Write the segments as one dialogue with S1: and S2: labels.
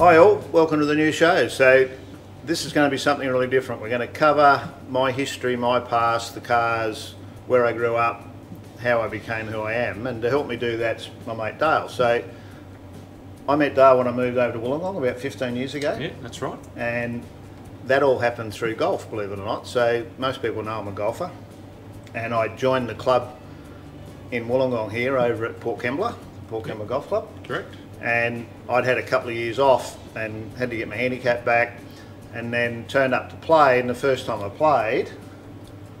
S1: Hi all, welcome to the new show. So this is going to be something really different. We're going to cover my history, my past, the cars, where I grew up, how I became who I am, and to help me do that's my mate Dale. So I met Dale when I moved over to Wollongong about 15 years ago,
S2: Yeah, that's right.
S1: and that all happened through golf, believe it or not. So most people know I'm a golfer, and I joined the club in Wollongong here over at Port Kembla, Port Kembla Golf Club
S2: Correct.
S1: And I'd had a couple of years off and had to get my handicap back and then turned up to play and the first time I played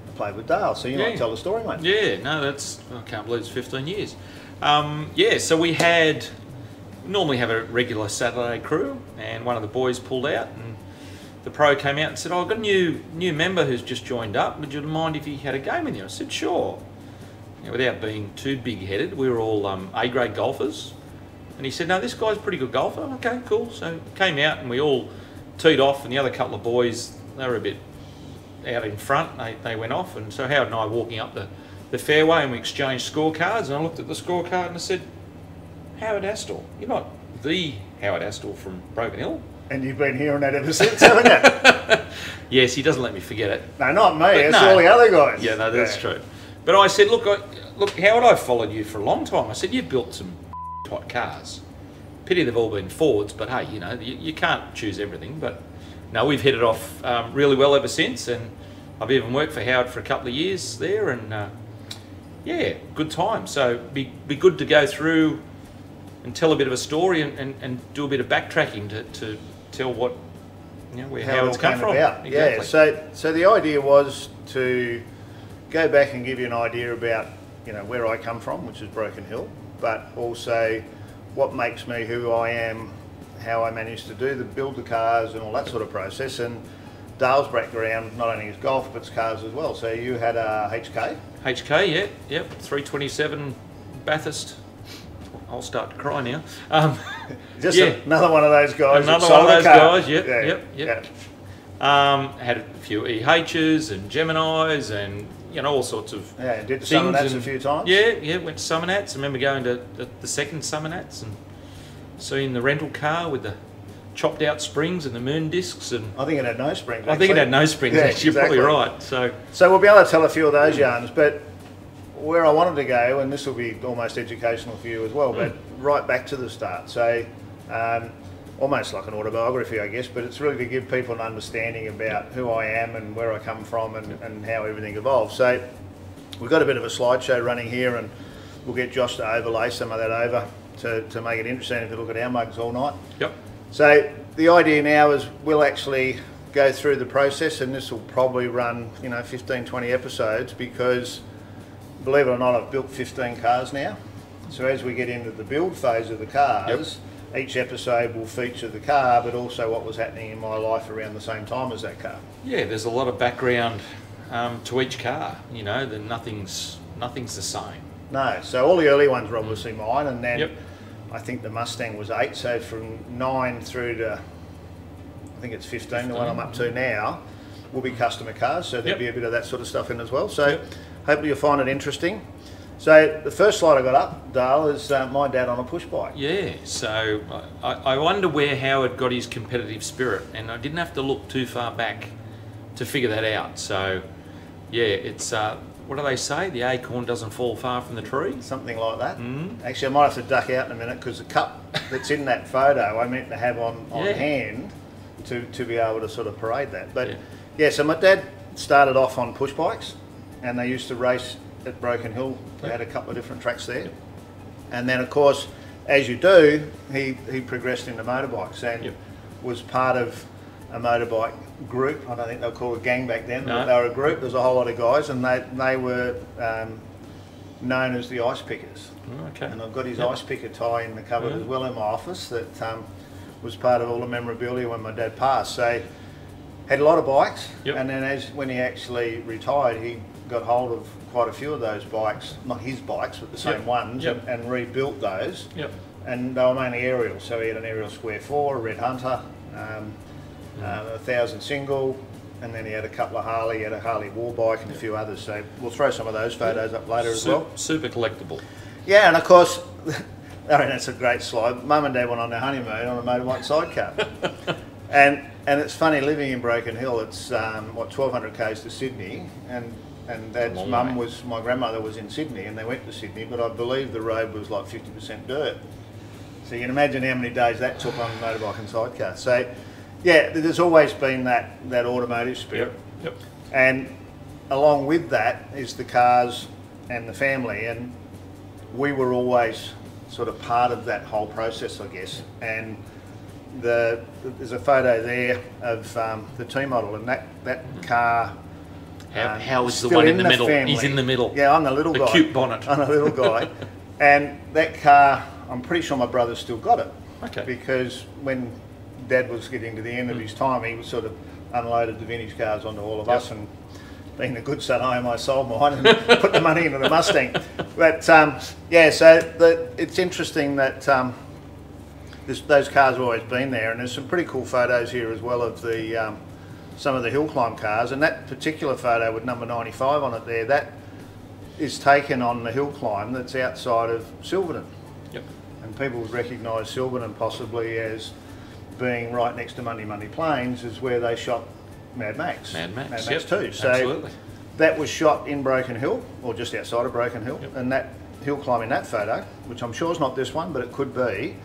S1: I played with Dale so you
S2: Yeah.
S1: might tell the story mate
S2: Yeah, no, that's I can't believe it's 15 years. Um, yeah, so we had normally have a regular Saturday crew, and one of the boys pulled out, and the pro came out and said, "Oh, I've got a new new member who's just joined up. Would you mind if he had a game with you?" I said, "Sure." Know, without being too big-headed, we were all um, A-grade golfers, and he said, "No, this guy's a pretty good golfer." Okay, cool. So came out, and we all teed off, and the other couple of boys they were a bit out in front. They, they went off, and so Howard and I were walking up the, the fairway, and we exchanged scorecards. And I looked at the scorecard and I said, "Howard Astill, you're not the Howard Astill from Broken Hill."
S1: and you've been hearing that ever since haven't you?
S2: Yes, he doesn't let me forget it.
S1: no not me it's
S2: no.
S1: all the other guys
S2: Yeah, no, that's true. But I said, "Look, I, look, Howard, I've followed you for a long time." I said, "You've built some hot cars. Pity they've all been Fords, but hey, you know, you, you can't choose everything." But no, we've hit it off um, really well ever since, and I've even worked for Howard for a couple of years there, and uh, yeah, good time. So be be good to go through and tell a bit of a story and, and, and do a bit of backtracking to, to tell what you know where
S1: how it all
S2: Howard's come from.
S1: about yeah so so the idea was to go back and give you an idea about you know where I come from which is Broken Hill but also what makes me who I am how I managed to do the build the cars and all that sort of process and Dale's background not only is golf but it's cars as well so you had a HK
S2: HK, yeah, yep, 327 Bathurst. I'll start to cry now. Um,
S1: just
S2: Yeah.
S1: another one of those guys
S2: Another one of those guys, yep, yep, yep.
S1: yeah.
S2: um, had a few EHs and Geminis and you know all sorts of
S1: Yeah, did the
S2: things.
S1: Summernats a few times.
S2: Yeah, yeah, went to Summernats. I remember going to the, the second Summernats and seeing the rental car with the chopped out springs and the moon discs and
S1: I think it had no springs.
S2: I think it had no springs.
S1: Yeah,
S2: actually, you're probably right. So
S1: So we'll be able to tell a few of those yarns, but where I wanted to go, and this will be almost educational for you as well, but right back to the start. So um, almost like an autobiography, I guess, but it's really to give people an understanding about who I am and where I come from and, and how everything evolved. So we've got a bit of a slideshow running here, and we'll get Josh to overlay some of that over to, to make it interesting if you look at our mugs all night.
S2: yep,
S1: So the idea now is we'll actually go through the process and this will probably run, you know, 15, 20 episodes because believe it or not, I've built 15 cars now. So as we get into the build phase of the cars, each episode will feature the car, but also what was happening in my life around the same time as that car.
S2: yeah. There's a lot of background um, to each car. You know, that nothing's nothing's the same.
S1: No, so all the early ones were obviously mine, and then
S2: Yep.
S1: I think the Mustang was eight. So from nine through to, I think it's 15, the one I'm up to now, will be customer cars. So there'll
S2: Yep.
S1: be a bit of that sort of stuff in as well. So
S2: Yep.
S1: hopefully you'll find it interesting. So the first slide I got up, Dale, is uh, my dad on a push bike.
S2: Yeah, so I, I wonder where Howard got his competitive spirit, and I didn't have to look too far back to figure that out. So, yeah, it's uh, what do they say? The acorn doesn't fall far from the tree.
S1: Something like that.
S2: Mm.
S1: Actually, I might have to duck out in a minute because the cup that's in that photo I meant to have on, on
S2: Yeah.
S1: hand to, to be able to sort of parade that. But
S2: Yeah.
S1: yeah. so my dad started off on push bikes and they used to race at Broken Hill. They
S2: Yep.
S1: had a couple of different tracks there. And then, of course, as you do, he, he progressed into motorbikes and
S2: Yep.
S1: was part of a motorbike group. I don't think they were called a gang back then,
S2: No.
S1: but they were a group. There's a whole lot of guys, and they, they were um, known as the Ice Pickers.
S2: Oh, Okay.
S1: And I've got his ice picker tie in the cupboard as well in my office that um, was part of all the memorabilia when my dad passed. So had a lot of bikes, and then as when he actually retired, he got hold of quite a few of those bikes, not his bikes, but the same
S2: Yep.
S1: ones,
S2: Yep.
S1: and, and rebuilt those.
S2: Yep.
S1: And they were mainly Ariel, so he had an Ariel square four, a Red Hunter, um,
S2: Mm.
S1: uh, a thousand single, and then he had a couple of Harley, he had a Harley war bike, and a few others. So we'll throw some of those photos up later as well.
S2: Super collectible.
S1: Yeah, and of course, I mean, that's a great slide. Mum and Dad went on their honeymoon on a motorbike sidecar. and and it's funny living in Broken Hill. It's um, what 1,200 k's to Sydney, and and Dad's
S2: Long
S1: mum
S2: way.
S1: was my grandmother was in Sydney, and they went to Sydney. But I believe the road was like 50% dirt. So you can imagine how many days that took on a motorbike and sidecar. So yeah, there's always been that that automotive spirit.
S2: Yep.
S1: And along with that is the cars and the family, and we were always sort of part of that whole process, I guess. And the there's a photo there of um, the T model, and that that car.
S2: How,
S1: um,
S2: how is the one in the, middle?
S1: family.
S2: He's in the middle.
S1: Yeah, I'm the little
S2: The
S1: guy.
S2: cute bonnet.
S1: I'm the little guy, and that car. I'm pretty sure my brother still got it
S2: Okay.
S1: because when Dad was getting to the end of his time, he was sort of unloaded the vintage cars onto all of
S2: Yep.
S1: us, and being the good son I am, I sold mine and put the money into the Mustang. But um, yeah, so the, it's interesting that um, this, those cars have always been there, and there's some pretty cool photos here as well of the um, some of the hill climb cars, and that particular photo with number 95 on it there, that is taken on the hill climb that's outside of Silverton
S2: Yep.
S1: and people would recognise Silverton possibly as being right next to Mundi Mundi Plains is where they shot Mad Max.
S2: Mad Max.
S1: Mad
S2: yep.
S1: Max 2. So
S2: Absolutely.
S1: that was shot in Broken Hill, or just outside of Broken Hill,
S2: Yep.
S1: and that hill climb in that photo, which I'm sure is not this one, but it could be.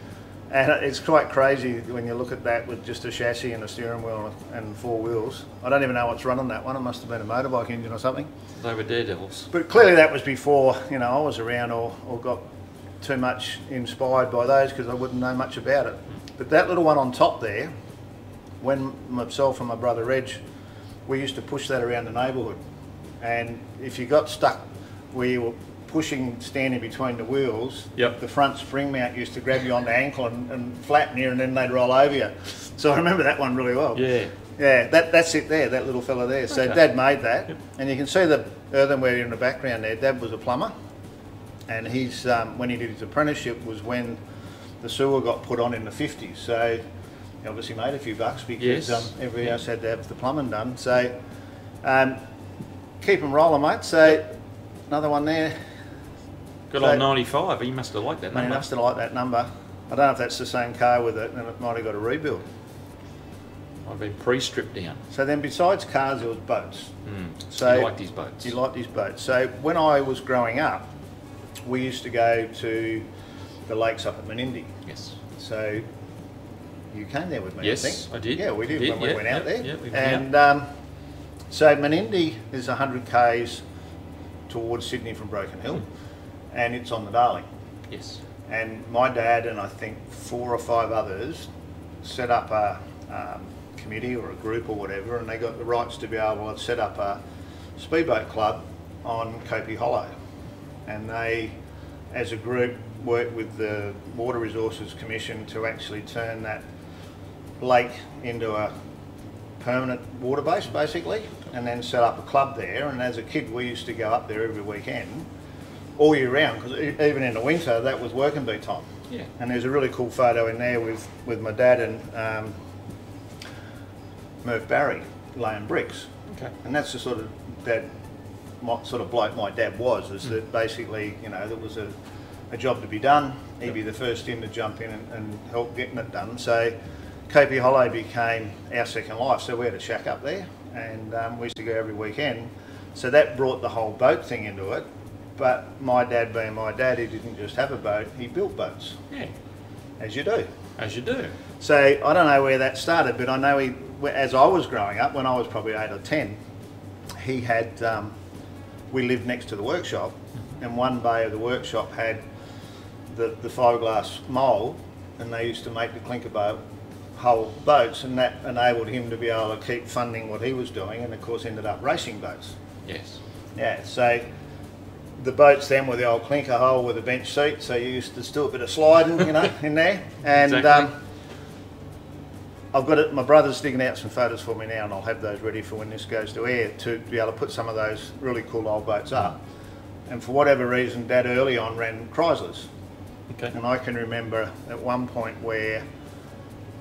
S1: And it's quite crazy when you look at that with just a chassis and a steering wheel and four wheels. I don't even know what's running that one. It must have been a motorbike engine or something.
S2: They were daredevils.
S1: But clearly that was before, you know, I was around or, or got too much inspired by those because I wouldn't know much about it. But that little one on top there, when myself and my brother Reg, we used to push that around the neighbourhood. And if you got stuck where you were pushing, standing between the wheels,
S2: Yep.
S1: the front spring mount used to grab you on the ankle and, and flatten you and then they'd roll over you. So I remember that one really well.
S2: Yeah.
S1: Yeah, that, that's it there, that little fella there. So
S2: Okay.
S1: Dad made that,
S2: Yep.
S1: and you can see the earthenware in the background there. Dad was a plumber, and he's um, when he did his apprenticeship was when the sewer got put on in the 50s. So he obviously made a few bucks because
S2: Yes.
S1: um, every house had to have the plumbing done. So um, keep them rolling, mate. So another one there.
S2: Good
S1: So-
S2: old 95. He must have liked that number.
S1: enough to like that number. I don't know if that's the same car with it, and it might have got a rebuild.
S2: I've been pre-stripped down.
S1: So then, besides cars, there was boats.
S2: Mm.
S1: So
S2: he liked his boats.
S1: He liked his boats. So when I was growing up, we used to go to the lakes up at Menindee.
S2: yes.
S1: So you came there with me,
S2: Yes,
S1: I think.
S2: I did.
S1: Yeah, we did,
S2: did,
S1: when we
S2: yeah,
S1: went out there.
S2: yeah, we went
S1: and um, so Menindee is 100 k's towards Sydney from Broken Hill,
S2: Hmm.
S1: And it's on the Darling.
S2: Yes.
S1: And my dad and I think four or five others set up a um, committee or a group or whatever, and they got the rights to be able to set up a speedboat club on Copi Hollow. And they, as a group, worked with the Water Resources Commission to actually turn that lake into a permanent water base, basically, and then set up a club there. And as a kid, we used to go up there every weekend, all year round, because even in the winter, that was working bee time.
S2: Yeah.
S1: And there's a really cool photo in there with, with my dad and um, Murph Barry laying bricks.
S2: Okay.
S1: And that's the sort of that what sort of bloke my dad was, is that basically, you know, there was a, a job to be done. He'd be the first in to jump in and, and help getting it done. So Copi Hollow became our second life. So we had a shack up there and um, we used to go every weekend. So that brought the whole boat thing into it. But my dad being my dad, he didn't just have a boat, he built boats,
S2: Yeah.
S1: as you do.
S2: As you do.
S1: So I don't know where that started, but I know he, as I was growing up, when I was probably eight or ten, he had, um, we lived next to the workshop, and one bay of the workshop had the, the fiberglass mould, and they used to make the clinker boat hull boats, and that enabled him to be able to keep funding what he was doing, and of course ended up racing boats.
S2: Yes.
S1: Yeah, so the boats then were the old clinker hull with a bench seat, so you used to do a bit of sliding, you know, in there. And
S2: Exactly.
S1: um, I've got it. My brother's digging out some photos for me now, and I'll have those ready for when this goes to air to be able to put some of those really cool old boats up. And for whatever reason, Dad early on ran Chryslers,
S2: Okay.
S1: and I can remember at one point where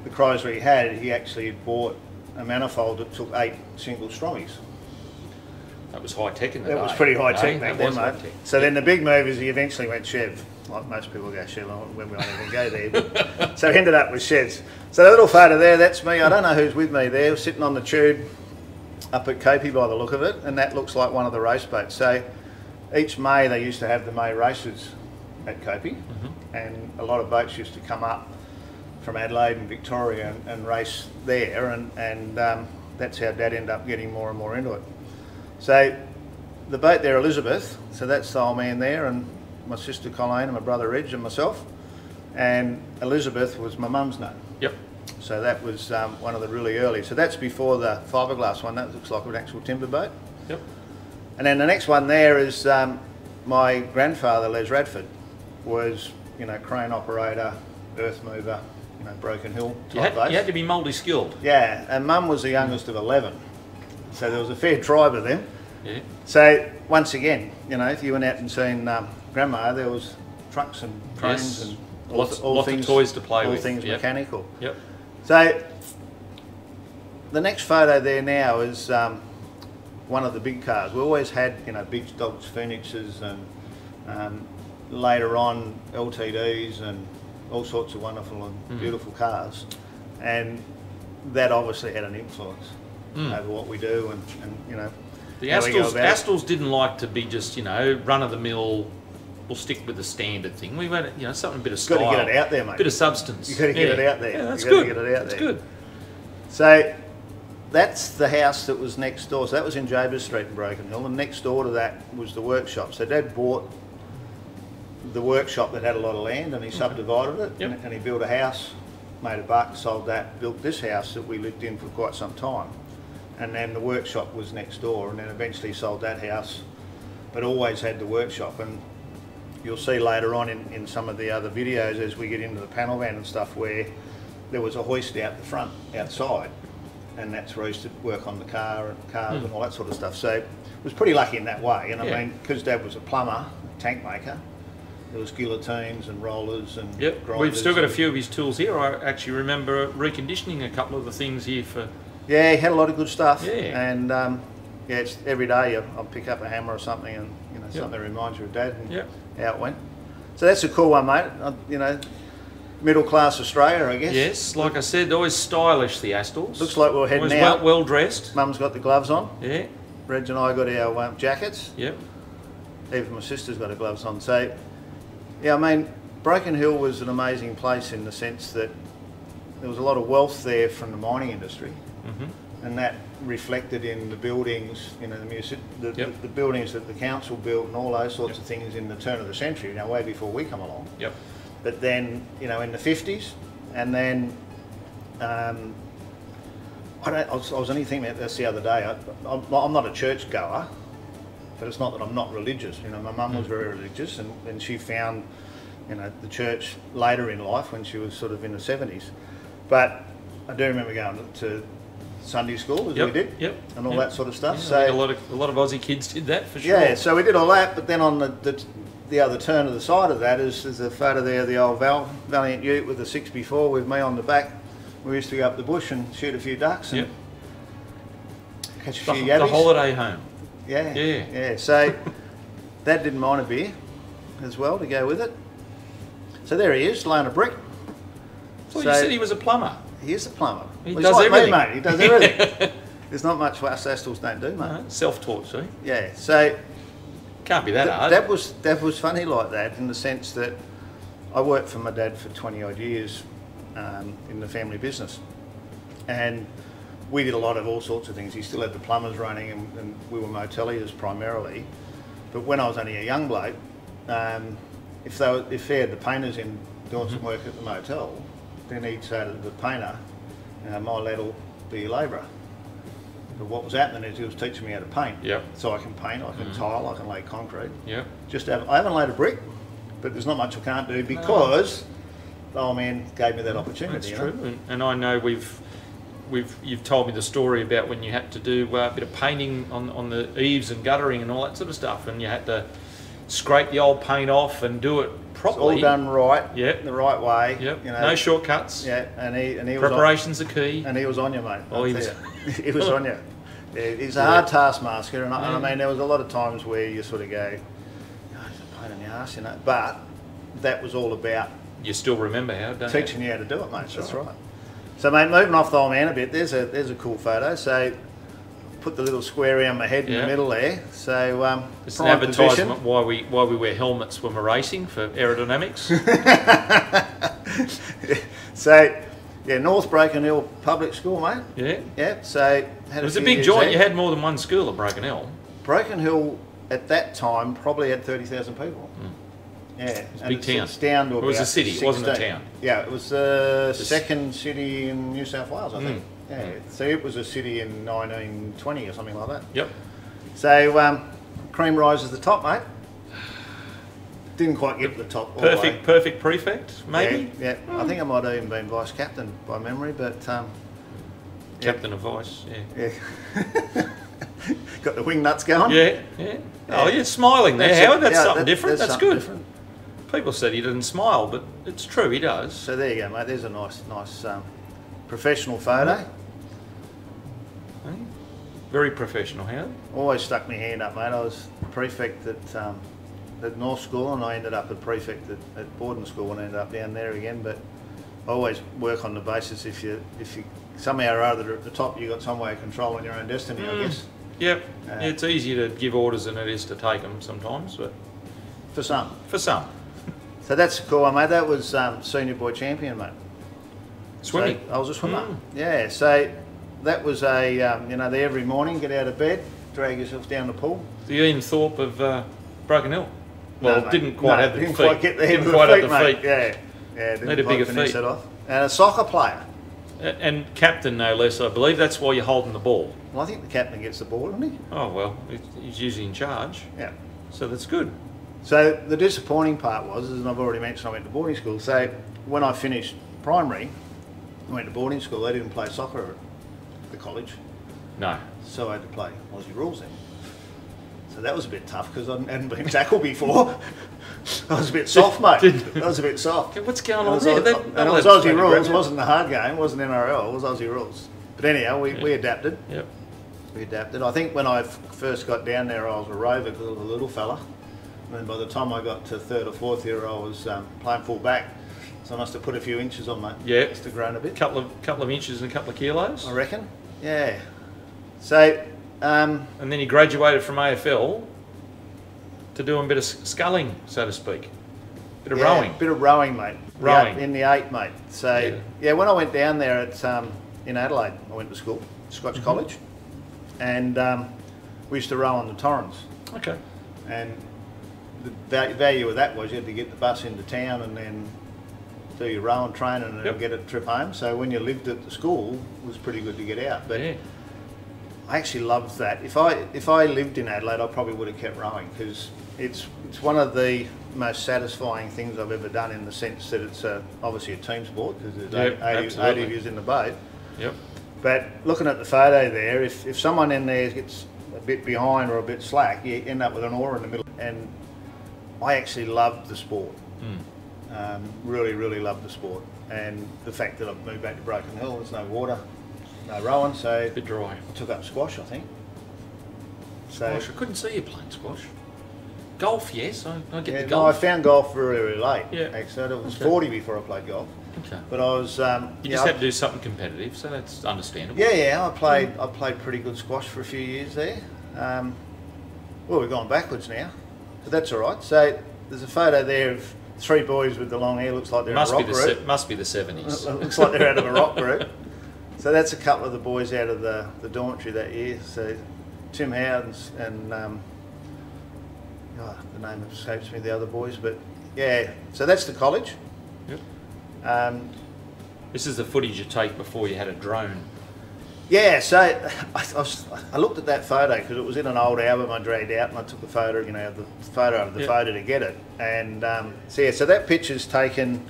S1: the Chrysler he had, he actually had bought a manifold that took eight single Strommies.
S2: That was high tech in the
S1: That
S2: day.
S1: was pretty high tech back then, mate. So then the big move is he eventually went Chev. Like most people go Chev, when we won't even go there. But, so he ended up with Chevs. So the little photo there, that's me. I don't know who's with me there, sitting on the tube up at Copi by the look of it, and that looks like one of the race boats. So each May they used to have the May races at Copi, and a lot of boats used to come up from Adelaide and Victoria and, and race there, and, and um, that's how Dad ended up getting more and more into it. So the boat there, Elizabeth, so that's the old man there, and my sister Colleen and my brother Reg and myself, and Elizabeth was my mum's name.
S2: Yep.
S1: So that was um, one of the really early. So that's before the fiberglass one. That looks like an actual timber boat.
S2: Yep.
S1: And then the next one there is um, my grandfather, Les Radford, was you know crane operator, earth mover, you know Broken Hill
S2: You
S1: type
S2: had,
S1: boats.
S2: you had to be multi-skilled.
S1: Yeah, and Mum was the youngest of eleven, so there was a fair tribe of them.
S2: Yeah.
S1: So once again, you know, if you went out and seen um, Grandma, there was trucks and trains
S2: Yes.
S1: and
S2: Lots- lots of toys to play
S1: all
S2: with,
S1: things
S2: yep.
S1: mechanical.
S2: Yep.
S1: So the next photo there now is um, one of the big cars. We always had, you know, big dogs, Phoenixes, and um, later on LTDs and all sorts of wonderful and
S2: Mm.
S1: beautiful cars, and that obviously had an influence
S2: Mm.
S1: over what we do, and, and you know.
S2: The
S1: Astills.
S2: Astills didn't like to be just, you know, run of the mill. We'll stick with the standard thing. We went, you know, something a bit of
S1: Got
S2: style,
S1: to get it out there, mate.
S2: bit of substance.
S1: You gotta get it out there.
S2: Yeah, that's
S1: You
S2: good.
S1: get it out
S2: that's
S1: there.
S2: good.
S1: So that's the house that was next door. So that was in Jabez Street in Broken Hill, and next door to that was the workshop. So Dad bought the workshop that had a lot of land, and he subdivided it,
S2: Yep.
S1: and, and he built a house, made a buck, sold that, built this house that we lived in for quite some time, and then the workshop was next door, and then eventually sold that house, but always had the workshop and. You'll see later on in, in some of the other videos as we get into the panel van and stuff where there was a hoist out the front, outside, and that's where I used to work on the car and cars and all that sort of stuff. So it was pretty lucky in that way. And I
S2: Hmm. Yeah.
S1: mean, because Dad was a plumber, tank maker, there was guillotines and rollers and
S2: Yep. We've still got a few of his tools here. I actually remember reconditioning a couple of the things here for.
S1: Yeah, he had a lot of good stuff.
S2: Yeah.
S1: And um, yeah, it's every day I'll I'll pick up a hammer or something and you know something that reminds you of Dad and
S2: Yep.
S1: how it went. So that's a cool one, mate. Uh, you know, middle class Australia, I guess.
S2: Yes, like I said, always stylish. The Astills.
S1: Looks like we're heading
S2: always
S1: out.
S2: well, well dressed.
S1: Mum's got the gloves on.
S2: Yeah.
S1: Reg and I got our um, jackets.
S2: Yep.
S1: Even my sister's got her gloves on. So, yeah, I mean, Broken Hill was an amazing place in the sense that there was a lot of wealth there from the mining industry,
S2: hmm
S1: and that reflected in the buildings, you know, the music, the,
S2: Yep.
S1: the, the buildings that the council built, and all those sorts of things in the turn of the century. You know, way before we come along.
S2: Yep.
S1: But then, you know, in the fifties, and then. Um, I, don't, I, was, I was only thinking about this the other day. I, I'm, I'm not a church goer, but it's not that I'm not religious. You know, my mum was very religious, and, and she found, you know, the church later in life when she was sort of in the 70s. But I do remember going to Sunday school as
S2: Yep.
S1: we did,
S2: Yep.
S1: and all
S2: Yep.
S1: that sort of stuff.
S2: Yeah,
S1: so
S2: a lot of a lot of Aussie kids did that for sure.
S1: yeah, so we did all that, but then on the, the the other turn of the side of that is there's a photo there of the old Val, Valiant Ute with the 64 with me on the back. We used to go up the bush and shoot a few ducks and catch a
S2: The,
S1: few
S2: the holiday home.
S1: Yeah,
S2: Yeah.
S1: yeah. So that didn't mind a beer as well to go with it. So there he is, laying a brick.
S2: So,
S1: So-
S2: you said he was a plumber.
S1: He is a plumber.
S2: He
S1: Well,
S2: does
S1: like
S2: everything.
S1: me, mate. He does everything. There's not much us Astills don't do, mate.
S2: Uh, Self-taught, see?
S1: Yeah. So
S2: Can't be that
S1: Th-
S2: hard.
S1: that was that was funny like that in the sense that I worked for my dad for 20 odd years um, in the family business, and we did a lot of all sorts of things. He still had the plumbers running, and, and we were moteliers primarily. But when I was only a young bloke, um, if they were, if they had the painters in doing some work at the motel, then he'd say to the painter, you know, "My lad'll be your labourer." But what was happening is he was teaching me how to paint.
S2: Yep.
S1: So I can paint, I can tile, I can lay concrete.
S2: Yep.
S1: Just have, I haven't laid a brick, but there's not much I can't do because the old man gave me that opportunity.
S2: That's
S1: you
S2: true,
S1: know?
S2: and, and I know we've we've you've told me the story about when you had to do uh, a bit of painting on on the eaves and guttering and all that sort of stuff, and you had to scrape the old paint off and do it
S1: It's
S2: properly.
S1: all done right,
S2: Yep.
S1: the right way.
S2: Yep.
S1: You know,
S2: no shortcuts.
S1: Yeah, and he and he was on,
S2: Preparation's the key.
S1: and he was on you, mate.
S2: Oh, he was-
S1: he was on you. Yeah, he's a
S2: Yeah.
S1: hard taskmaster, and I, and I mean, there was a lot of times where you sort of go, "Oh, he's a pain in the ass, you know. But that was all about
S2: You still remember how, don't you?
S1: teaching you how to do it, mate. That's,
S2: right.
S1: right. So, mate, moving off the old man a bit, there's a there's a cool photo. So, put the little square around my head in the middle there. So, um,
S2: It's an advertisement
S1: position.
S2: why we why we wear helmets when we're racing for aerodynamics.
S1: So, yeah, North Broken Hill Public School, mate.
S2: yeah.
S1: Yeah. So, had
S2: It was a big joint.
S1: there.
S2: You had more than one school at Broken Hill.
S1: Broken Hill at that time probably had thirty thousand people. Yeah,
S2: a
S1: and
S2: Hmm. big town.
S1: it's down to
S2: It was a city, it wasn't a town.
S1: Yeah, it was the second city in New South Wales, I think.
S2: Mm.
S1: Yeah, so it was a city in 1920 or something like that.
S2: Yep.
S1: So um, cream rises the top, mate. Didn't quite get to the top. all the way.
S2: Perfect, perfect prefect, maybe.
S1: Yeah, yeah. I think I might have even been vice captain by memory, but um,
S2: Captain of Vice. Yeah.
S1: yeah. Got the wing nuts going.
S2: Yeah. Yeah. Oh, you're smiling there,
S1: That's.
S2: Howard. That's
S1: Yeah,
S2: something
S1: that-
S2: different. That's,
S1: something
S2: good.
S1: different.
S2: People said he didn't smile, but it's true. He does.
S1: So there you go, mate. There's a nice, nice um, professional photo.
S2: Very professional, Howard.
S1: Always stuck my hand up, mate. I was prefect at, um, at North School, and I ended up a prefect at, at Borden School, and ended up down there again. But I always work on the basis if you if you somehow or other at the top, you've got some way of controlling your own destiny, I
S2: Mm.
S1: guess.
S2: Yep.
S1: Uh,
S2: it's easier to give orders than it is to take them sometimes, but
S1: For some.
S2: for some.
S1: So that's a cool, one, mate. That was um, senior boy champion, mate.
S2: Swimming.
S1: So I was a swimmer.
S2: Mm.
S1: Yeah. So that was a um, you know the every morning get out of bed, drag yourself down the pool.
S2: The Ian Thorpe of uh, Broken Hill. Well,
S1: No,
S2: didn't quite
S1: No,
S2: have the
S1: didn't
S2: feet.
S1: quite get there
S2: didn't
S1: with
S2: quite
S1: the feet,
S2: have the feet.
S1: Yeah, yeah. Didn't
S2: Need a bigger
S1: finish
S2: feet.
S1: that off. And a soccer player.
S2: And captain, no less, I believe. That's why you're holding the ball.
S1: Well, I think the captain gets the ball, doesn't he?
S2: Oh well, he's- he's usually in charge,
S1: Yeah.
S2: so that's good.
S1: So the disappointing part was, as I've already mentioned, I went to boarding school. So when I finished primary, I went to boarding school. They didn't play soccer at the college,
S2: No.
S1: so I had to play Aussie rules then. So that was a bit tough because I hadn't been tackled before. I was a bit soft, mate.
S2: Did-
S1: I was a bit soft.
S2: What's going on
S1: it
S2: there? That,
S1: and it was Aussie rules. It wasn't a hard game. It wasn't NRL. It was Aussie rules. But anyhow, we, we adapted.
S2: Yep.
S1: We adapted. I think when I first got down there, I was a rover because I was a little fella. And then by the time I got to third or fourth year, I was um, playing full back. So I must have put a few inches on my
S2: Yeah.
S1: Must have grown a bit.
S2: Couple of couple of inches and a couple of kilos,
S1: I reckon. Yeah. So, um,
S2: and then he graduated from AFL to doing a bit of sculling, so to speak, bit of
S1: yeah,
S2: rowing.
S1: Bit of rowing, mate.
S2: Rowing.
S1: in the eight, mate. So,
S2: Yeah.
S1: yeah. when I went down there at um, in Adelaide, I went to school, Scotch
S2: Mm-hmm.
S1: College, and um, we used to row on the Torrens.
S2: Okay.
S1: And the value of that was you had to get the bus into town and then do your rowing training and then
S2: Yep.
S1: get a trip home. So when you lived at the school, it was pretty good to get out. But
S2: yeah.
S1: I actually loved that. If I if I lived in Adelaide, I probably would have kept rowing because it's it's one of the most satisfying things I've ever done in the sense that it's a, obviously a team sport because there's
S2: Yep,
S1: 80, 80 of yous in the boat.
S2: Yep.
S1: But looking at the photo there, if, if someone in there gets a bit behind or a bit slack, you end up with an oar in the middle. And I actually loved the sport.
S2: Mm.
S1: Um, really, really love the sport. And the fact that I've moved back to Broken Hill, there's no water, no rowing, so
S2: Bit dry.
S1: I took up squash, I think. So
S2: Squash. I couldn't see you playing squash. Golf, yes. I, I get
S1: yeah,
S2: the
S1: no, I found golf really, really late.
S2: Yeah.
S1: Actually, I was
S2: Okay.
S1: 40 before I played golf.
S2: okay.
S1: But I was. Um,
S2: You
S1: yeah,
S2: just
S1: I-
S2: had to do something competitive, so that's understandable.
S1: Yeah, yeah. I played. I played pretty good squash for a few years there. Um, well, we've gone backwards now, but that's all right. So there's a photo there of three boys with the long hair. Looks like they're
S2: Must
S1: a
S2: be
S1: rock
S2: the
S1: group.
S2: se- must be the seventies.
S1: Looks like they're out of a rock group. So that's a couple of the boys out of the, the dormitory that year. So Tim Howard and, and um, oh, the name escapes me. The other boys, but yeah. So that's the college.
S2: Yep.
S1: Um,
S2: This is the footage you take before you had a drone.
S1: Yeah, so I, I, was, I looked at that photo because it was in an old album I dragged out, and I took a photo, you know, the photo of the
S2: Yep.
S1: photo to get it. And um, so yeah, so that picture's taken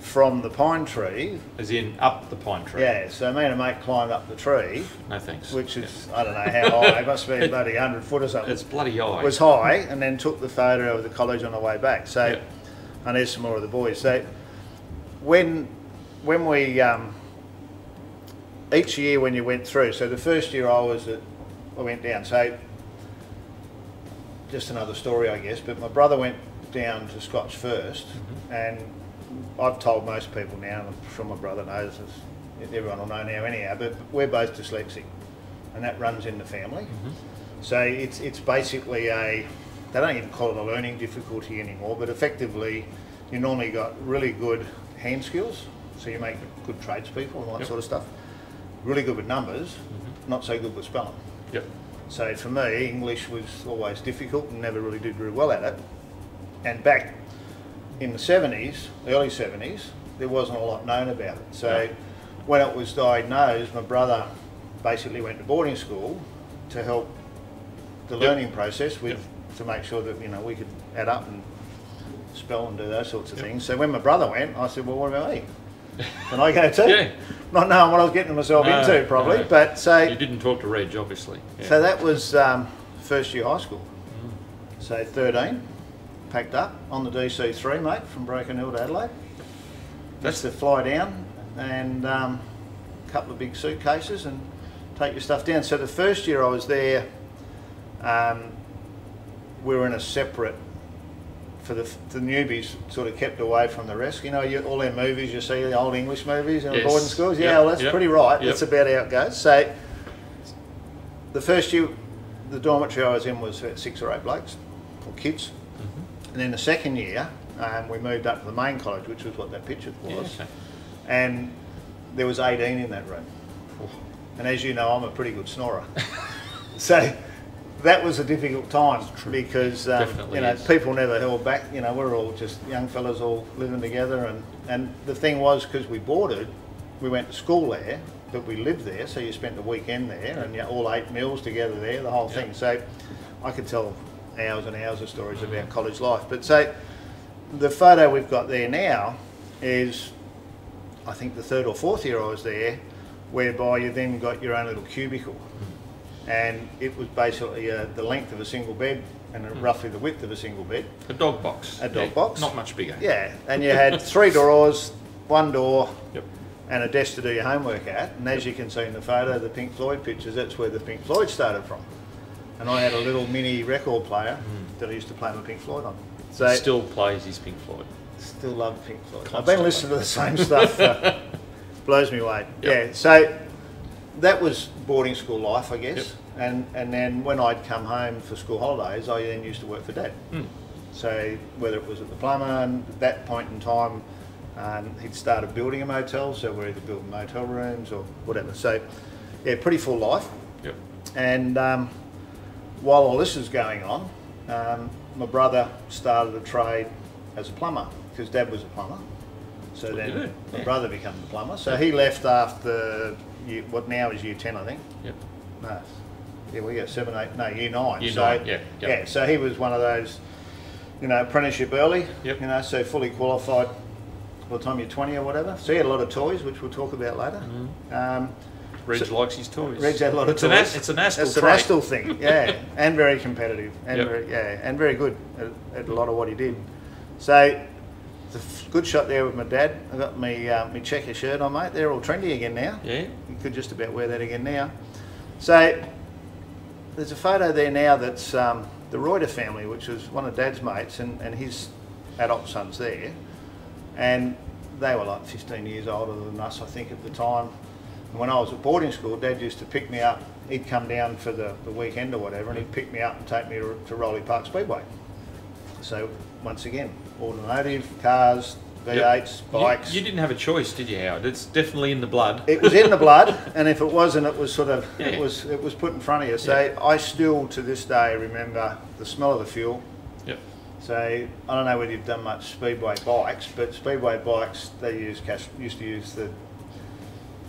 S1: from the pine tree.
S2: As in up the pine tree.
S1: Yeah, so me and a mate climbed up the tree,
S2: No thanks.
S1: which is I don't know how high. It must be bloody hundred foot or something.
S2: It's bloody high.
S1: It was high, and then took the photo of the college on the way back. So,
S2: Yeah.
S1: and there's some more of the boys. So, when when we um, each year when you went through, so the first year I was at I went down. So just another story, I guess. But my brother went down to Scotch 1st mm-hmm. and I've told most people now, and I'm sure my brother knows this, everyone will know now anyhow, but we're both dyslexic, and that runs in the family. Mm-hmm. So it's it's basically a they don't even call it a learning difficulty anymore, but effectively you normally got really good hand skills, so you make good tradespeople and all that
S2: Yep.
S1: sort of stuff. Really good with numbers, mm-hmm. not so good with spelling.
S2: Yep.
S1: So for me, English was always difficult and never really did very well at it. And back in the 70s, early 70s, there wasn't a lot known about it. So
S2: No.
S1: when it was diagnosed, my brother basically went to boarding school to help the
S2: Yep.
S1: learning process with
S2: Yep.
S1: to make sure that you know we could add up and spell and do those sorts of
S2: Yep.
S1: things. So when my brother went, I said, "Well, what about me? Can I go too?"
S2: Yeah.
S1: Not knowing what I was getting myself
S2: No,
S1: into, probably.
S2: no.
S1: But so
S2: You didn't talk to Reg, obviously. Yeah.
S1: so that was um, first year high school.
S2: Mm.
S1: So 13, packed up on the DC3, mate, from Broken Hill to Adelaide. That's the fly down and um, a couple of big suitcases and take your stuff down. So the first year I was there, um, we were in a separate, for the, the newbies, sort of kept away from the rest. You know, you, all their movies you see, the old English movies in
S2: Yes.
S1: boarding schools. Yeah,
S2: Yep,
S1: well, that's
S2: yep,
S1: pretty right.
S2: yep.
S1: That's about how it goes. So the first year, the dormitory I was in was about six or eight blokes, or kids.
S2: Mm-hmm.
S1: And then the second year, um, we moved up to the main college, which was what that picture was.
S2: Yeah, okay.
S1: And there was 18 in that room. And as you know, I'm a pretty good snorer. so that was a difficult time because um, you know
S2: is.
S1: people never held back. You know, we're all just young fellas all living together, and and the thing was because we boarded, we went to school there, but we lived there, so you spent the weekend there, and you all ate meals together there, the whole
S2: Yeah.
S1: thing. So I could tell hours and hours of stories about college life. But so the photo we've got there now is I think the third or fourth year I was there, whereby you then got your own little cubicle, and it was basically uh, the length of a single bed and uh, roughly the width of a single bed.
S2: A dog box.
S1: A dog
S2: Yeah,
S1: box.
S2: Not much bigger.
S1: Yeah, and you had three drawers, one door,
S2: Yep.
S1: and a desk to do your homework at. And as you can see in the photo, the Pink Floyd pictures, that's where the Pink Floyd started from. And I had a little mini record player that I used to play my Pink Floyd on. So
S2: He still plays his Pink Floyd.
S1: Still love Pink Floyd. I've been listening to the same stuff. Uh, blows me away.
S2: Yep.
S1: Yeah. So that was boarding school life, I guess.
S2: Yep.
S1: And and then when I'd come home for school holidays, I then used to work for Dad.
S2: Hmm.
S1: So whether it was at the plumber, and at that point in time, um, he'd started building a motel. So we're either building motel rooms or whatever. So yeah, pretty full life.
S2: Yep.
S1: And um, while all this was going on, um, my brother started a trade as a plumber because Dad was a plumber. So
S2: Good
S1: then my
S2: yeah.
S1: brother became a plumber. So he left after year, what now is year ten, I think.
S2: Yep.
S1: No, yeah, we got seven, eight, no, year nine.
S2: Year
S1: so,
S2: nine, yeah, yeah.
S1: yeah. So he was one of those, you know, apprenticeship early.
S2: Yep.
S1: You know, so fully qualified by the time you're twenty or whatever. So he had a lot of toys, which we'll talk about later. Um,
S2: Reg
S1: So-
S2: likes his toys.
S1: Reg's had a lot of
S2: it's
S1: toys.
S2: a- it's a national
S1: It's an. Astill thing, yeah, and very competitive, and
S2: Yep.
S1: very, yeah, and very good at, at a lot of what he did. So, the f- good shot there with my dad. I got me uh, me checker shirt on, mate. They're all trendy again now.
S2: Yeah.
S1: You could just about wear that again now. So, there's a photo there now that's um, the Reuter family, which was one of Dad's mates, and, and his adult son's there, and they were like 15 years older than us, I think, at the time. And when I was at boarding school, Dad used to pick me up. He'd come down for the, the weekend or whatever, and he'd pick me up and take me to, to Rowley Park Speedway. So once again, automotive, cars, V8s,
S2: You-
S1: bikes.
S2: You, didn't have a choice, did you, Howard? It's definitely in the blood.
S1: it was in the blood, and if it wasn't, it was sort of
S2: Yeah.
S1: it was it was put in front of you. So I still to this day remember the smell of the fuel.
S2: Yep.
S1: So I don't know whether you've done much speedway bikes, but speedway bikes they use cash, used to use the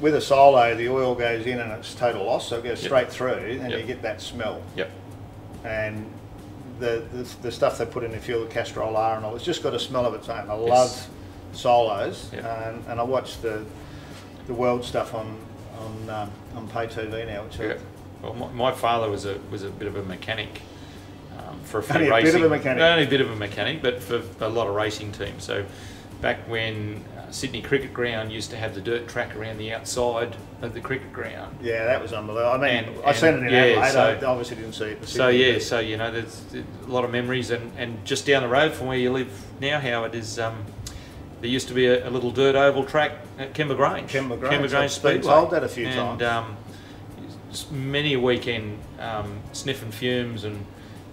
S1: with a solo the oil goes in and it's total loss, so it goes
S2: Yep.
S1: straight through, and
S2: Yep.
S1: you get that smell.
S2: Yep.
S1: And the, the the stuff they put in the fuel, the Castrol R and all, it's just got a smell of its own. I love solos,
S2: Yep.
S1: and, and I watch the the world stuff on on um, on pay TV now, which
S2: Yeah.
S1: I,
S2: Well, my, my father was a was a bit of a mechanic um, for a few
S1: Only a bit of a mechanic.
S2: Only a bit of a mechanic, but for a lot of racing teams. So back when Sydney Cricket Ground used to have the dirt track around the outside of the cricket ground.
S1: Yeah, that was unbelievable. I mean,
S2: And-
S1: I seen it in
S2: yeah,
S1: Adelaide.
S2: so-
S1: I obviously didn't see it. in
S2: So yeah,
S1: but-
S2: so you know, there's a lot of memories, and, and just down the road from where you live now, Howard is. Um, there used to be a, a little dirt oval track at Kembla Grange.
S1: Kembla Grange,
S2: Grange
S1: I've been
S2: Speedway.
S1: told that a few
S2: and,
S1: times.
S2: Um, many a weekend um, sniffing fumes and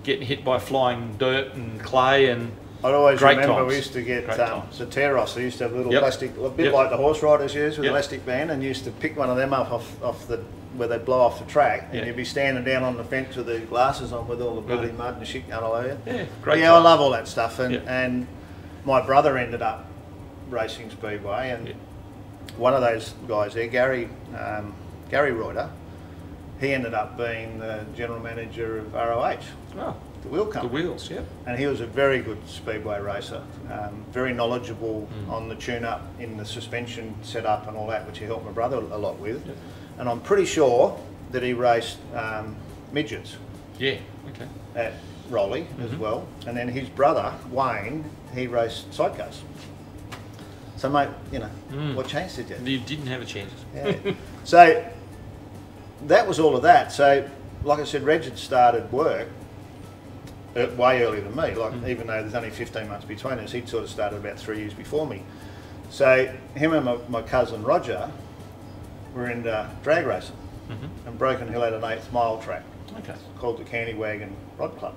S2: getting hit by flying dirt and clay and
S1: I'd always
S2: Great
S1: remember
S2: times.
S1: we used to get um, the Teros. They used to have little
S2: Yep.
S1: plastic, a bit
S2: Yep.
S1: like the horse riders use with
S2: Yep.
S1: elastic band, and used to pick one of them up off, off the where they blow off the track, and you'd be standing down on the fence with the glasses on with all the bloody mud and shit going all over you.
S2: yeah, great.
S1: yeah, I love all that stuff, and and my brother ended up racing speedway, and one of those guys there, Gary um, Gary Reuter, he ended up being the general manager of ROH,
S2: Oh,
S1: the wheel
S2: the wheels, yeah.
S1: And he was a very good speedway racer, um, very knowledgeable
S2: Mm.
S1: on the tune-up, in the suspension setup and all that, which he helped my brother a lot with.
S2: Yeah.
S1: And I'm pretty sure that he raced um, midgets
S2: Yeah, okay.
S1: at Rowley as
S2: Mhm.
S1: well. And then his brother, Wayne, he raced sidecars. So mate, you know,
S2: Mm.
S1: what chance did you?
S2: You didn't have a chance.
S1: Yeah. so that was all of that. So, like I said, Reg had started work way earlier than me. Like
S2: Mm.
S1: even though there's only 15 months between us, he'd sort of started about three years before me. So him and my, my cousin Roger were into drag racing,
S2: hmm
S1: and Broken Hill had an eighth mile track
S2: Okay.
S1: called the Candy Wagon Rod Club,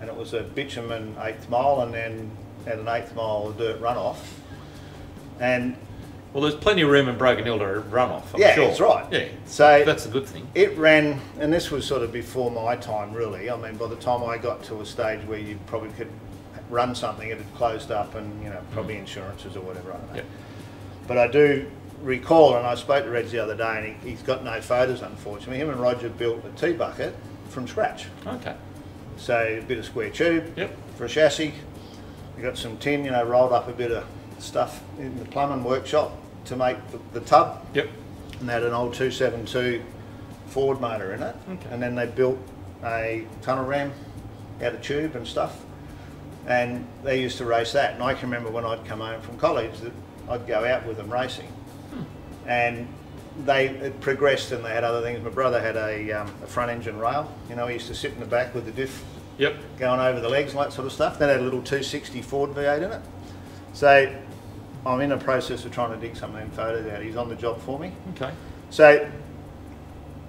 S1: and it was a bitumen eighth mile, and then had an eighth mile dirt runoff, and
S2: Well, there's plenty of room in Broken Hill to run off. I'm
S1: Yeah,
S2: sure.
S1: that's right.
S2: Yeah,
S1: So-
S2: that's a good thing.
S1: It ran, and this was sort of before my time, really. I mean, by the time I got to a stage where you probably could run something, it had closed up, and you know, probably mm. insurances or whatever. I don't know.
S2: Yep.
S1: But I do recall, and I spoke to Reg the other day, and he, he's got no photos, unfortunately. Him and Roger built a T-bucket from scratch.
S2: Okay.
S1: So a bit of square tube
S2: Yep.
S1: for a chassis. We got some tin, you know, rolled up a bit of stuff in the plumbing workshop to make the, the tub
S2: Yep.
S1: and they had an old 272 Ford motor in it.
S2: Okay.
S1: And then they built a tunnel ram out of tube and stuff. And they used to race that. And I can remember when I'd come home from college that I'd go out with them racing. And they it progressed and they had other things. My brother had a, um, a front engine rail. You know, he used to sit in the back with the diff
S2: Yep.
S1: going over the legs and that sort of stuff. Then had a little 260 Ford V8 in it. So I'm in the process of trying to dig some of them photos out. He's on the job for me.
S2: Okay.
S1: So,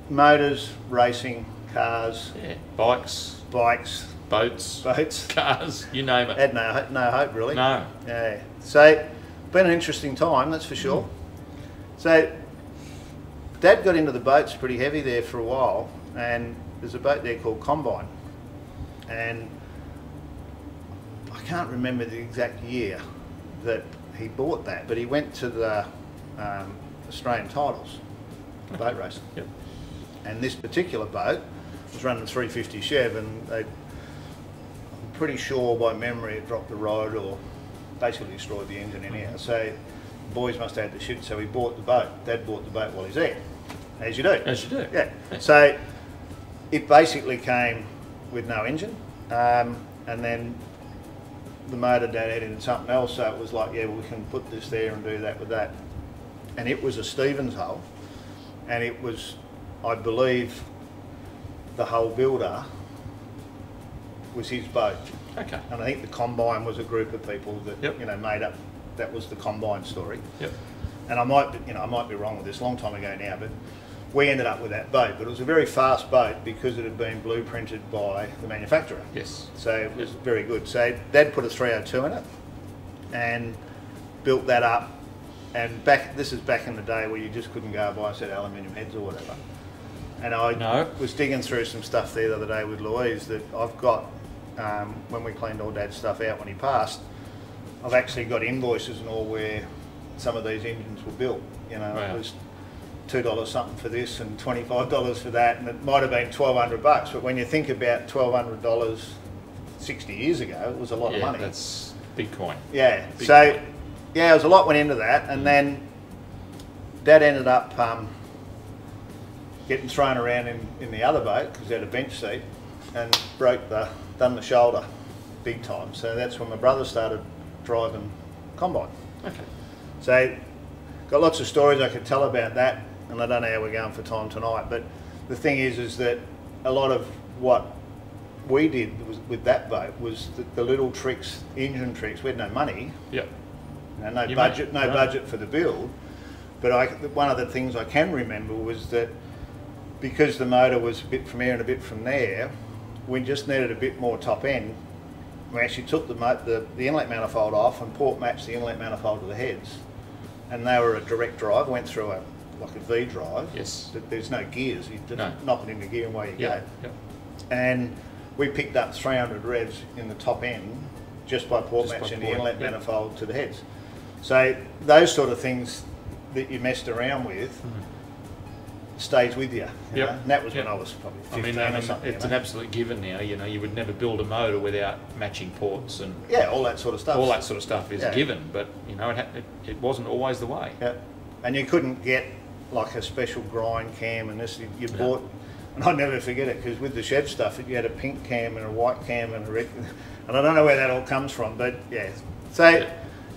S1: motors, racing, cars,
S2: Yeah. Bikes,
S1: bikes,
S2: boats,
S1: boats.
S2: cars, you name it.
S1: Had no, no hope really.
S2: No.
S1: Yeah. So, been an interesting time, that's for sure. Mm. So, Dad got into the boats pretty heavy there for a while, and there's a boat there called Combine, and I can't remember the exact year that he bought that, but he went to the um, Australian titles, boat race.
S2: Yep.
S1: And this particular boat was running 350 Chev, and they, I'm pretty sure by memory it dropped the rod or basically destroyed the engine anyhow. So the boys must have had the shit, so he bought the boat. Dad bought the boat while he's there, as you do.
S2: As you do.
S1: Yeah. So it basically came with no engine, um, and then the motor dad had in something else, so it was like, yeah, we can put this there and do that with that. And it was a Stevens hull, and it was, I believe, the hull builder was his boat.
S2: Okay.
S1: And I think the combine was a group of people that
S2: Yep.
S1: you know made up. That was the combine story.
S2: Yep.
S1: And I might, be, you know, I might be wrong with this, long time ago now, but we ended up with that boat. But it was a very fast boat because it had been blueprinted by the manufacturer.
S2: Yes.
S1: So it was very good. So Dad put a 302 in it and built that up. And back, this is back in the day where you just couldn't go buy a set of aluminium heads or whatever. And I
S2: No.
S1: was digging through some stuff there the other day with Louise that I've got um, when we cleaned all Dad's stuff out when he passed. I've actually got invoices and all where some of these engines were built. You know,
S2: Wow.
S1: it was two dollars something for this and twenty five dollars for that, and it might have been twelve hundred bucks. But when you think about twelve hundred dollars sixty years ago, it was a lot
S2: yeah,
S1: of money.
S2: that's Bitcoin.
S1: Yeah. So, yeah, it was a lot went into that, and then Dad ended up um, getting thrown around in, in the other boat because he had a bench seat and broke the done the shoulder big time. So that's when my brother started driving combine.
S2: Okay.
S1: So, got lots of stories I could tell about that, and I don't know how we're going for time tonight. But the thing is, is that a lot of what we did was, with that boat was the, the little tricks, engine tricks. We had no money,
S2: Yep.
S1: know, no
S2: You
S1: budget, no
S2: no.
S1: budget for the build. But I, one of the things I can remember was that because the motor was a bit from here and a bit from there, we just needed a bit more top end. We actually took the, mo- the, the inlet manifold off and port matched the inlet manifold to the heads. And they were a direct drive, went through a like a V drive.
S2: Yes.
S1: Th- There's no gears, you just
S2: No.
S1: knock it into gear and away you
S2: Yep.
S1: go.
S2: Yep.
S1: And we picked up 300 revs in the top end just by port
S2: Just by
S1: matching the inlet
S2: yep.
S1: manifold to the heads. So those sort of things that you messed around with mm-hmm. stays with you. you.
S2: Yep.
S1: And that was when I was probably
S2: I
S1: 15
S2: mean, I
S1: or something.
S2: it's
S1: you
S2: an absolute given now. You know, you would never build a motor without matching ports and
S1: yeah, all that sort of stuff.
S2: all that sort of stuff is
S1: Yeah.
S2: given. But you know, it, ha- it, it wasn't always the way.
S1: Yeah. And you couldn't get like a special grind cam and this. You, you
S2: No.
S1: bought, and I'll never forget it because with the shed stuff, you had a pink cam and a white cam and a red. And I don't know where that all comes from, but yeah. So,
S2: Yeah.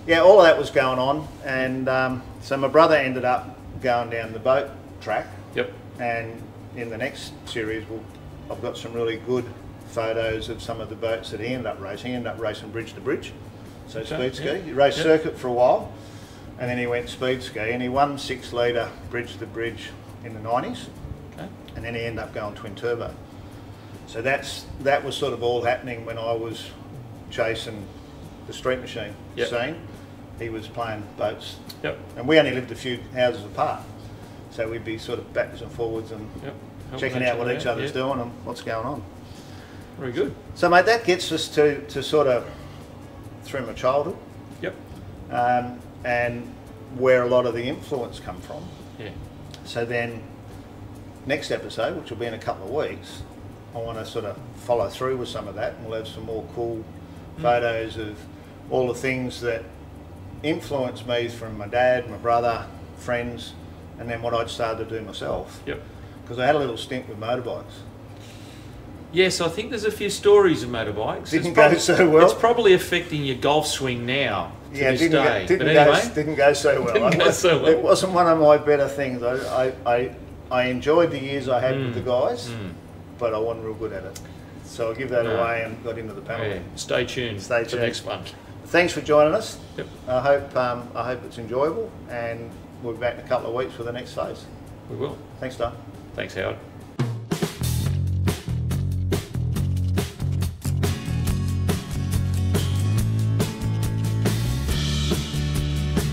S1: yeah, all of that was going on. And um, so my brother ended up going down the boat track.
S2: Yep.
S1: And in the next series, we'll, I've got some really good photos of some of the boats that he ended up racing. He ended up racing bridge to bridge, so
S2: Okay,
S1: speed ski.
S2: yeah,
S1: He raced
S2: yeah.
S1: circuit for a while, and then he went speed ski, and he won six litre bridge to bridge in the 90s,
S2: Okay.
S1: and then he ended up going twin turbo. So that's that was sort of all happening when I was chasing the street machine
S2: Yep.
S1: scene. He was playing boats,
S2: Yep.
S1: and we only lived a few houses apart. So we'd be sort of backwards and forwards and
S2: Yep.
S1: Checking out what each
S2: out,
S1: other's doing and what's going on.
S2: Very good.
S1: So, mate, that gets us to, to sort of through my childhood. Um, and where a lot of the influence come from.
S2: Yeah.
S1: So then, next episode, which will be in a couple of weeks, I want to sort of follow through with some of that, and we'll have some more cool
S2: Mm.
S1: photos of all the things that influenced me from my dad, my brother, friends, and then what I'd started to do myself.
S2: Yep.
S1: Because I had a little stint with motorbikes.
S2: Yes, I think there's a few stories of motorbikes.
S1: Didn't
S2: It's
S1: go so well.
S2: It's probably affecting your golf swing now
S1: Yeah, didn't
S2: day.
S1: go, didn't,
S2: but
S1: go,
S2: anyway,
S1: didn't go so well.
S2: Didn't go so well.
S1: It wasn't one of my better things. I, I, I, I enjoyed the years I had with
S2: Mm.
S1: the guys,
S2: Mm.
S1: but I wasn't real good at it. So I give that
S2: No.
S1: away and got into the panel.
S2: yeah, stay tuned
S1: Stay
S2: for
S1: tuned.
S2: the next one.
S1: Thanks for joining us.
S2: Yep.
S1: I hope um, I hope it's enjoyable, and we'll be back in a couple of weeks for the next phase.
S2: We will.
S1: Thanks, Don.
S2: Thanks, Howard.